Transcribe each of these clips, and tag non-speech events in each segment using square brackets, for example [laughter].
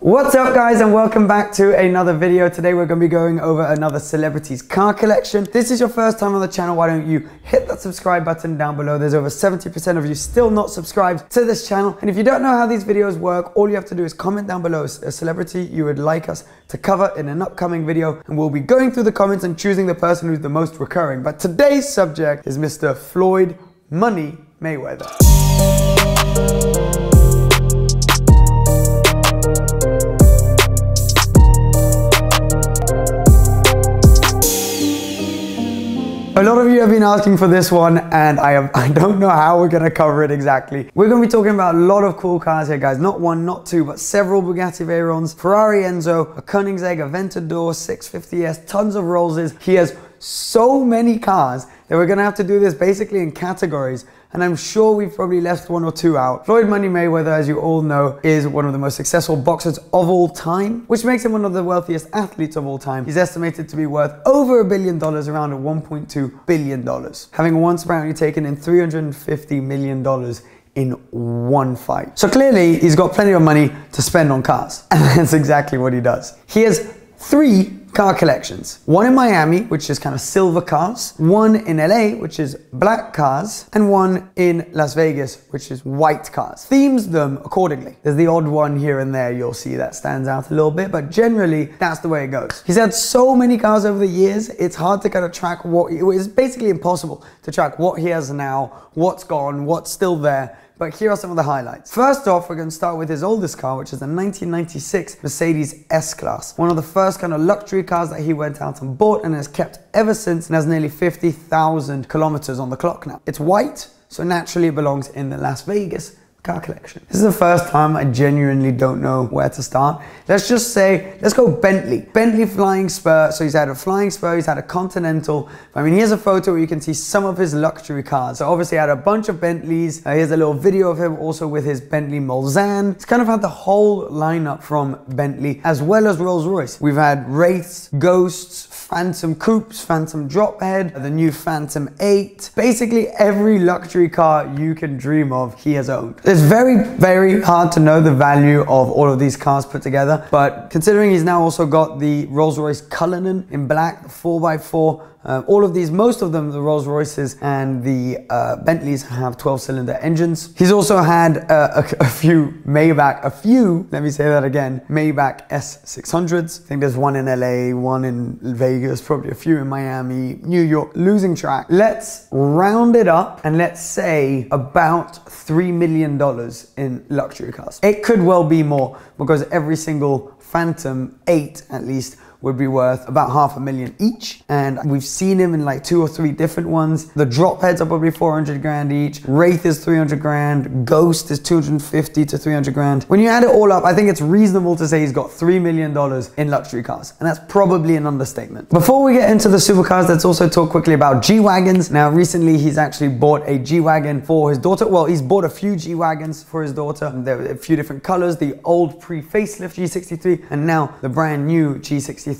What's up guys and welcome back to another video. Today we're going to be going over another celebrities car collection. This is your first time on the channel, why don't you hit that subscribe button down below. There's over 70% of you still not subscribed to this channel. And if you don't know how these videos work, all you have to do is comment down below a celebrity you would like us to cover in an upcoming video. And we'll be going through the comments and choosing the person who's the most recurring. But today's subject is Mr. Floyd Money Mayweather. A lot of you have been asking for this one and I, have, [laughs] I don't know how we're gonna cover it exactly. We're gonna be talking about a lot of cool cars here guys. Not one, not two, but several Bugatti Veyrons, Ferrari Enzo, a Koenigsegg, a Aventador 650S, tons of Rollses. He has so many cars we're gonna have to do this basically in categories and I'm sure we've probably left one or two out. Floyd Money Mayweather, as you all know, is one of the most successful boxers of all time, which makes him one of the wealthiest athletes of all time. He's estimated to be worth over a billion dollars, around $1.2 billion, having once apparently taken in $350 million in one fight. So clearly he's got plenty of money to spend on cars. [laughs] And that's exactly what he does. He has three car collections. One in Miami, which is kind of silver cars, one in LA, which is black cars, and one in Las Vegas, which is white cars. Themes them accordingly. There's the odd one here and there you'll see that stands out a little bit, but generally that's the way it goes. He's had so many cars over the years, it's hard to kind of track what, it's basically impossible to track what he has now, what's gone, what's still there, but here are some of the highlights. First off, we're going to start with his oldest car, which is a 1996 Mercedes S-Class. One of the first kind of luxury cars that he went out and bought and has kept ever since and has nearly 50,000 kilometers on the clock now. It's white, so naturally it belongs in the Las Vegas car collection. This is the first time I genuinely don't know where to start. Let's just say, let's go Bentley. Bentley Flying Spur. So he's had a Flying Spur, he's had a Continental. I mean, here's a photo where you can see some of his luxury cars. So obviously had a bunch of Bentleys. Uh, here's a little video of him also with his Bentley Mulsanne. He's kind of had the whole lineup from Bentley as well as Rolls Royce. We've had Wraiths, Ghosts, Phantom Coupes, Phantom Drophead, the new Phantom 8. Basically every luxury car you can dream of, he has owned. Very, very hard to know the value of all of these cars put together, but considering he's now also got the Rolls-Royce Cullinan in black, 4x4, um, all of these, most of them, the Rolls Royces and the uh, Bentleys have 12 cylinder engines. He's also had uh, a, [laughs] a, few Maybach, a few, let me say that again, Maybach S600s. I think there's one in LA, one in Vegas, probably a few in Miami, New York, losing track. Let's round it up and let's say about $3 million in luxury cars. It could well be more because every single Phantom 8 at least would be worth about half a million each. And we've seen him in like two or three different ones. The drop heads are probably 400 grand each. Wraith is 300 grand. Ghost is 250 to 300 grand. When you add it all up, I think it's reasonable to say he's got $3 million in luxury cars. And that's probably an understatement. Before we get into the supercars, let's also talk quickly about G-Wagons. Now, recently he's actually bought a G-Wagon for his daughter. Well, he's bought a few G-Wagons for his daughter. There are a few different colors, the old pre-facelift G63 and now the brand new G63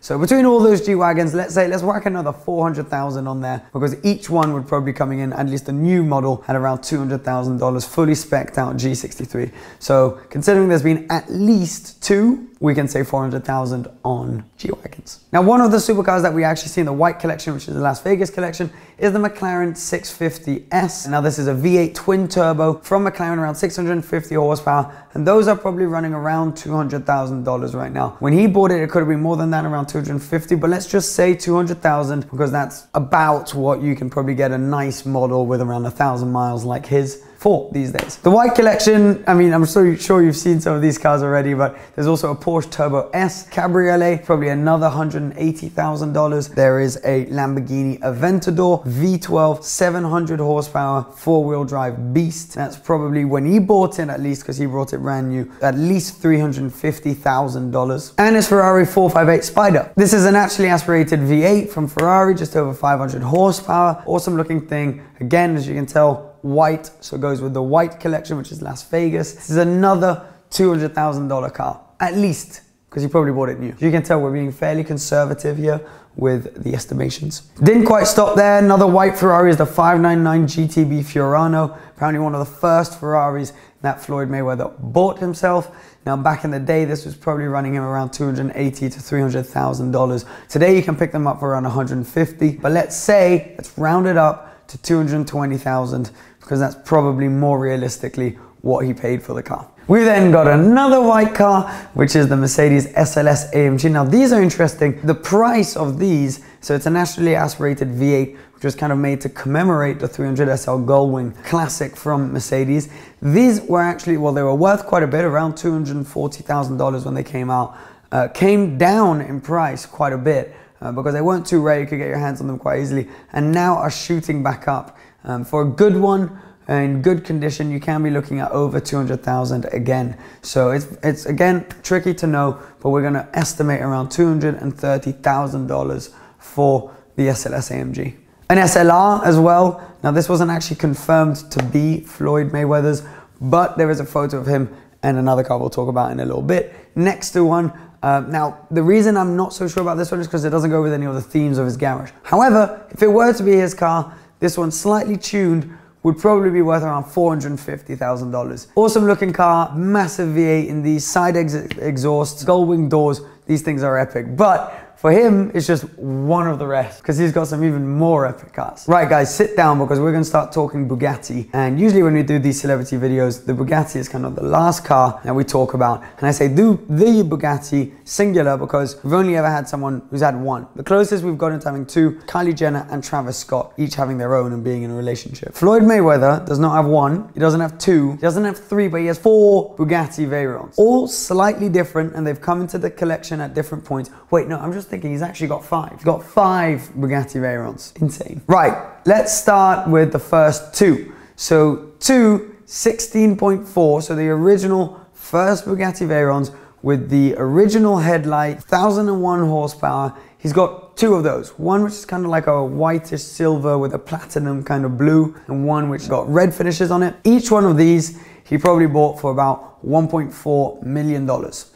so between all those G-Wagons, let's say, let's whack another 400,000 on there because each one would probably coming in, at least a new model at around $200,000, fully specced out G63. So considering there's been at least two we can save 400,000 on G-Wagons. Now, one of the supercars that we actually see in the white collection, which is the Las Vegas collection, is the McLaren 650S. Now, this is a V8 twin turbo from McLaren, around 650 horsepower, and those are probably running around $200,000 right now. When he bought it, it could have been more than that, around 250, but let's just say 200,000 because that's about what you can probably get a nice model with around a thousand miles like his for these days. The white collection, I mean, I'm so sure you've seen some of these cars already, but there's also a Porsche Turbo S Cabriolet, probably another $180,000. There is a Lamborghini Aventador V12, 700 horsepower, four-wheel drive beast. That's probably when he bought it, at least because he brought it brand new, at least $350,000. And his Ferrari 458 Spider. This is an naturally aspirated V8 from Ferrari, just over 500 horsepower. Awesome looking thing. Again, as you can tell, white, so it goes with the white collection, which is Las Vegas. This is another $200,000 car, at least, because you probably bought it new. You can tell we're being fairly conservative here with the estimations. Didn't quite stop there. Another white Ferrari is the 599 GTB Fiorano, apparently one of the first Ferraris that Floyd Mayweather bought himself. Now, back in the day, this was probably running him around 280 to 300,000 dollars. Today, you can pick them up for around 150, but let's say let's round it up to 220,000 because that's probably more realistically what he paid for the car. We then got another white car, which is the Mercedes SLS AMG. Now, these are interesting. The price of these, so it's a naturally aspirated V8, which was kind of made to commemorate the 300 SL Gullwing classic from Mercedes. These were actually, well, they were worth quite a bit, around $240,000 when they came out. Uh, came down in price quite a bit uh, because they weren't too rare, you could get your hands on them quite easily, and now are shooting back up. Um, for a good one, in good condition, you can be looking at over 200,000 again. So it's, it's again tricky to know, but we're gonna estimate around $230,000 for the SLS AMG. An SLR as well. Now this wasn't actually confirmed to be Floyd Mayweather's, but there is a photo of him and another car we'll talk about in a little bit. Next to one, uh, now, the reason I'm not so sure about this one is because it doesn't go with any of the themes of his garage. However, if it were to be his car, this one slightly tuned would probably be worth around $450,000. Awesome looking car, massive V8 in these side ex exhausts, gull wing doors. These things are epic. But for him, it's just one of the rest because he's got some even more epic cars. Right, guys, sit down because we're going to start talking Bugatti. And usually when we do these celebrity videos, the Bugatti is kind of the last car that we talk about. And I say do the Bugatti singular because we've only ever had someone who's had one. The closest we've gotten to having two, Kylie Jenner and Travis Scott, each having their own and being in a relationship. Floyd Mayweather does not have one, he doesn't have two, he doesn't have three, but he has four Bugatti Veyrons. All slightly different and they've come into the collection at different points. Wait, no, I'm just thinking he's actually got five. He's got five Bugatti Veyrons. Insane. Right, let's start with the first two. So two 16.4, so the original first Bugatti Veyrons with the original headlight, 1001 horsepower. He's got two of those. One which is kind of like a whitish silver with a platinum kind of blue, and one which got red finishes on it. Each one of these he probably bought for about $1.4 million.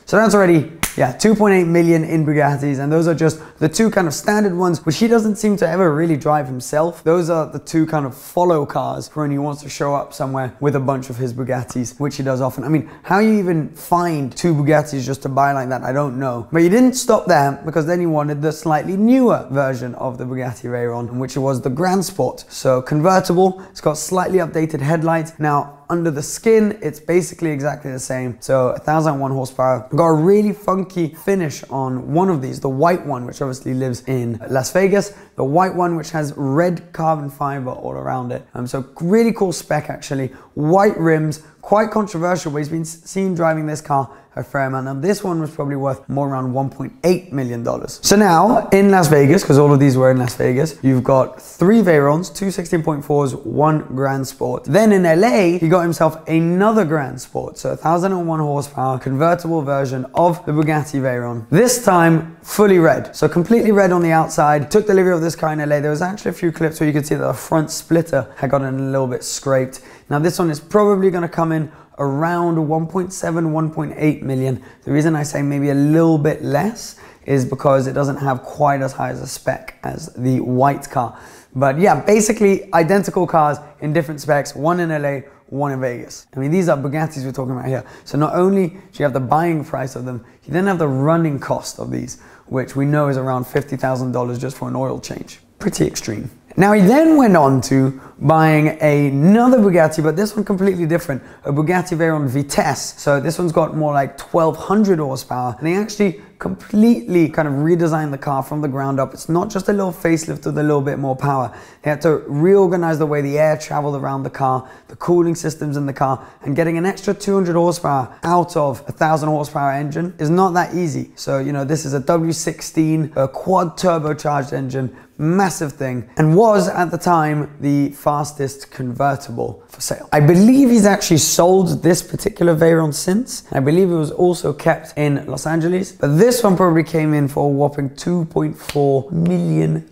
So that's already yeah, 2.8 million in Bugattis, and those are just the two kind of standard ones, which he doesn't seem to ever really drive himself. Those are the two kind of follow cars for when he wants to show up somewhere with a bunch of his Bugattis, which he does often. I mean, how you even find two Bugattis just to buy like that, I don't know. But he didn't stop there because then he wanted the slightly newer version of the Bugatti Veyron, which was the Grand Sport. So convertible, it's got slightly updated headlights. Now, under the skin, it's basically exactly the same. So 1001 horsepower. Got a really funky finish on one of these, the white one, which obviously lives in Las Vegas. The white one, which has red carbon fiber all around it. Um, so really cool spec actually. White rims, quite controversial, but he's been seen driving this car a fair amount. Now this one was probably worth more around $1.8 million. So now in Las Vegas, because all of these were in Las Vegas, you've got three Veyrons, two 16.4s, one Grand Sport. Then in LA, he got himself another Grand Sport, so 1001 horsepower convertible version of the Bugatti Veyron. This time fully red, so completely red on the outside. Took delivery of this car in LA. There was actually a few clips where you could see that the front splitter had gotten a little bit scraped. Now this one is probably going to come in around 1.7, 1.8 million. The reason I say maybe a little bit less is because it doesn't have quite as high as a spec as the white car. But yeah, basically identical cars in different specs, one in LA, one in Vegas. I mean, these are Bugattis we're talking about here. So not only do you have the buying price of them, you then have the running cost of these, which we know is around $50,000 just for an oil change. Pretty extreme. Now he then went on to buying another Bugatti, but this one completely different, a Bugatti Veyron Vitesse. So this one's got more like 1200 horsepower, and they actually completely kind of redesigned the car from the ground up. It's not just a little facelift with a little bit more power. They had to reorganize the way the air traveled around the car, the cooling systems in the car, and getting an extra 200 horsepower out of a 1000 horsepower engine is not that easy. So, you know, this is a W16, a quad turbocharged engine, massive thing, and was at the time the fastest convertible for sale. I believe he's actually sold this particular Veyron since. I believe it was also kept in Los Angeles, but this one probably came in for a whopping $2.4 million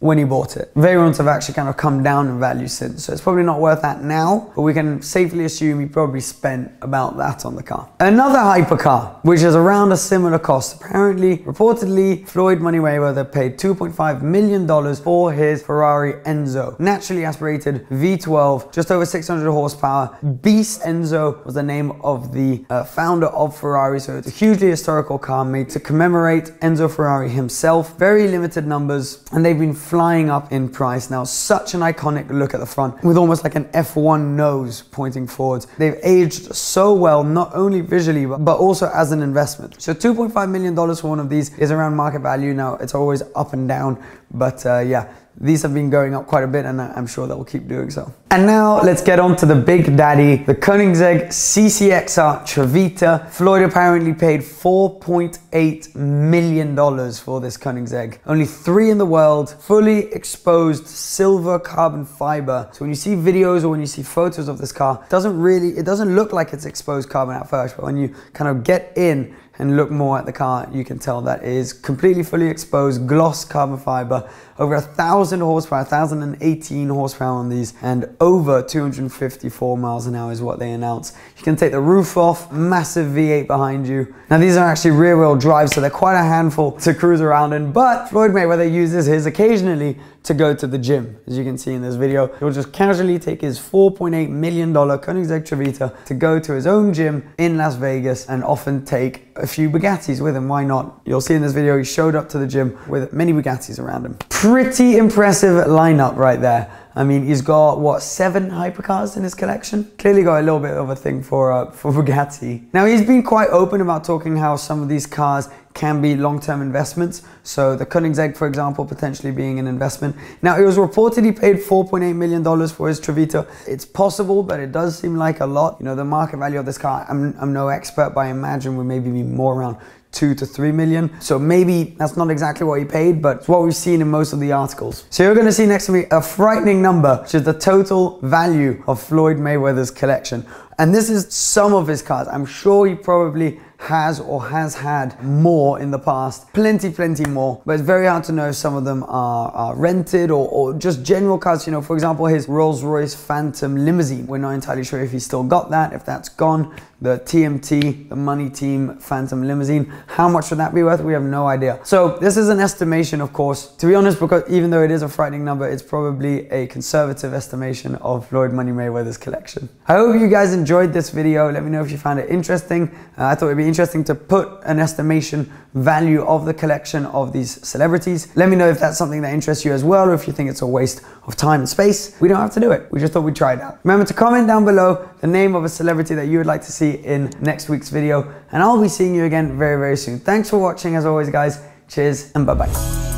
when he bought it. Veyrons have actually kind of come down in value since, so it's probably not worth that now, but we can safely assume he probably spent about that on the car. Another hypercar, which is around a similar cost. Apparently, reportedly, Floyd Money Mayweather paid $2.5 million for his Ferrari Enzo. Naturally aspirated V12, just over 600 horsepower. Beast Enzo was the name of the uh, founder of Ferrari, so it's a hugely historical car made to commemorate Enzo Ferrari himself. Very limited numbers, and they've been flying up in price now. Such an iconic look at the front with almost like an F1 nose pointing forwards. They've aged so well, not only visually, but, also as an investment. So $2.5 million for one of these is around market value. Now, it's always up and down, but uh, yeah, these have been going up quite a bit and I'm sure they'll keep doing so. And now let's get on to the big daddy, the Koenigsegg CCXR Trevita. Floyd apparently paid $4.8 million for this Koenigsegg. Only three in the world, fully exposed silver carbon fiber. So when you see videos or when you see photos of this car, it doesn't really, it doesn't look like it's exposed carbon at first, but when you kind of get in and look more at the car, you can tell that is completely fully exposed gloss carbon fiber, over a thousand horsepower, 1018 horsepower on these, and over 254 miles an hour is what they announce. You can take the roof off, massive V8 behind you. Now these are actually rear wheel drive, so they're quite a handful to cruise around in, but Floyd Mayweather uses his occasionally to go to the gym. As you can see in this video, he'll just casually take his $4.8 million Koenigsegg Trevita to go to his own gym in Las Vegas and often take a few Bugattis with him. Why not? You'll see in this video, he showed up to the gym with many Bugattis around him. Pretty impressive lineup right there. I mean, he's got what seven hypercars in his collection. Clearly, got a little bit of a thing for uh, [laughs] for Bugatti. Now, he's been quite open about talking how some of these cars can be long-term investments. So the Koenigsegg, for example, potentially being an investment. Now, it was reported he paid $4.8 million for his Trevita. It's possible, but it does seem like a lot. You know, the market value of this car, I'm, I'm no expert, but I imagine would maybe be more around two to three million. So maybe that's not exactly what he paid, but it's what we've seen in most of the articles. So you're gonna see next to me a frightening number, which is the total value of Floyd Mayweather's collection. And this is some of his cars. I'm sure he probably has or has had more in the past. Plenty, plenty more. But it's very hard to know if some of them are, are rented or, or, just general cars. You know, for example, his Rolls Royce Phantom limousine. We're not entirely sure if he's still got that, if that's gone. The TMT, the Money Team Phantom limousine. How much would that be worth? We have no idea. So this is an estimation, of course. To be honest, because even though it is a frightening number, it's probably a conservative estimation of Floyd Money Mayweather's collection. I hope you guys enjoyed this video. Let me know if you found it interesting. Uh, I thought it'd be interesting to put an estimation value of the collection of these celebrities. Let me know if that's something that interests you as well, or if you think it's a waste of time and space. We don't have to do it. We just thought we'd try it out. Remember to comment down below the name of a celebrity that you would like to see in next week's video, and I'll be seeing you again very, very soon. Thanks for watching as always, guys. Cheers and bye-bye.